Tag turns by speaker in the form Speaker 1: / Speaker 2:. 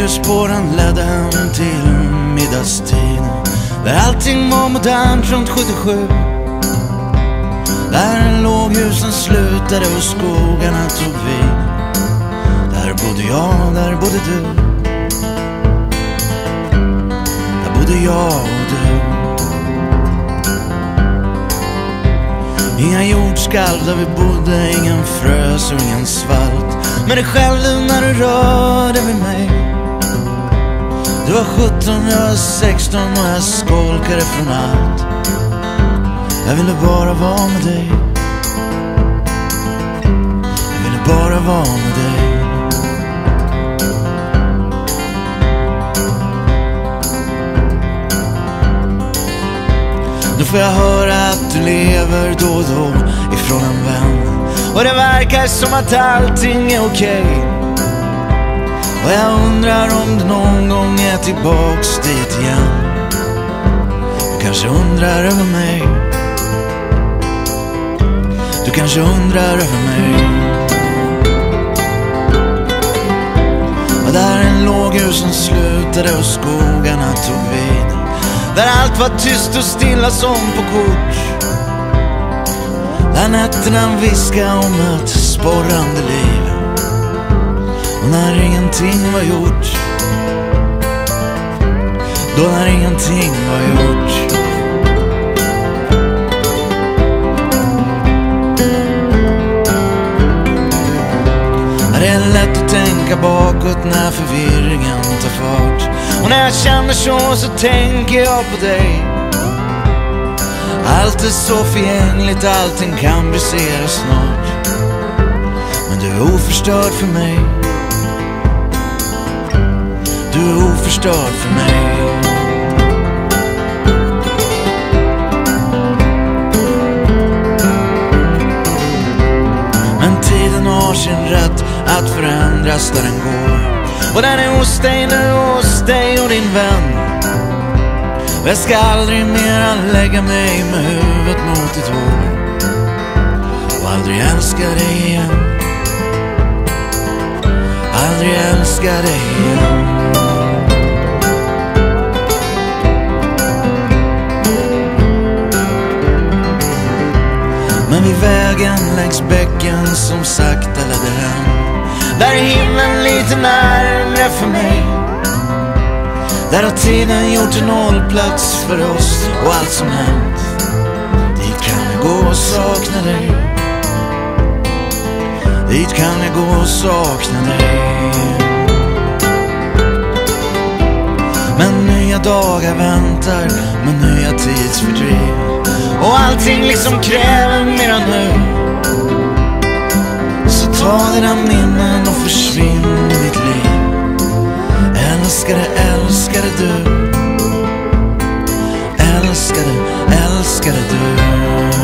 Speaker 1: den ledde hem till middagstid. Där allting var modernt runt 77. Där låghusen slutade och skogarna tog vid. Där bodde jag, där bodde du. Där bodde jag och du. Inga jordskalv där vi bodde, ingen frös och ingen svalt. Men det skällde när du rörde vid mig. Du var 17, jag var 16 och jag skolkade från allt. Jag ville bara vara med dig. Jag ville bara vara med dig. Nu får jag höra att du lever då och då ifrån en vän. Och det verkar som att allting är okej. Och jag undrar om du någon gång är tillbaks dit igen. Du kanske undrar över mig. Du kanske undrar över mig. Och där en låghus som slutade och skogarna tog vid. Där allt var tyst och stilla som på kort. Där nätterna viskade om ett sporrande liv. Och när ingenting var gjort. Då när ingenting var gjort. Det är lätt att tänka bakåt när förvirringen tar fart. Och när jag känner så, så tänker jag på dig. Allt är så förgängligt, allting kan brisera snart. Men du är oförstörd för mig. Förstörd för mig. Men tiden har sin rätt att förändras där den går. Och den är hos dig nu, hos dig och din vän. Och jag ska aldrig mera lägga mig med huvudet mot ditt hår. Och aldrig älska dig igen. Aldrig älska dig igen. Vägen längs bäcken som sakta ledde hem Där är himlen lite närmre för mig. Där har tiden gjort en hållplats för oss och allt som hänt. Dit kan jag gå och sakna dig. Dit kan jag gå och sakna dig. Men nya dagar väntar med nya tidsfördriv. Och allting liksom kräver mera nu. Så ta dina minnen och försvinn i mitt liv. Älskade, älskade du. Älskade, älskade du.